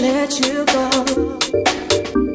let you go.